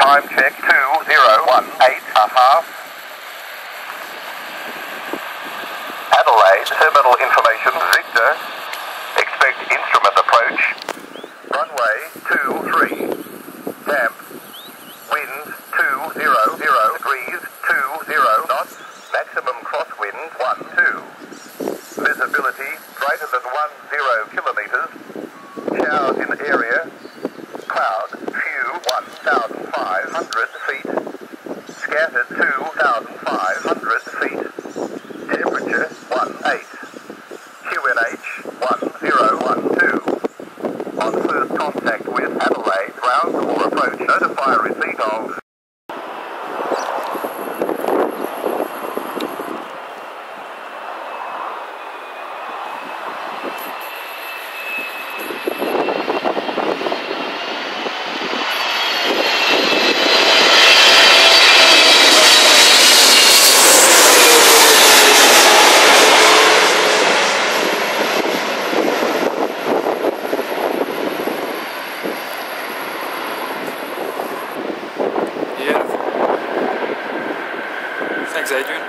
time check 2018 a half. Adelaide, terminal information Victor. Expect instrument approach. Runway two three. Damp. Wind two zero zero degrees 20 knots. Maximum crosswind 1 2. Visibility greater than 10 kilometres. Showers in area. 1,500 feet. Temperature 18. QNH 1012. On first contact with Adelaide, ground or approach, notify receipt of Zeydün.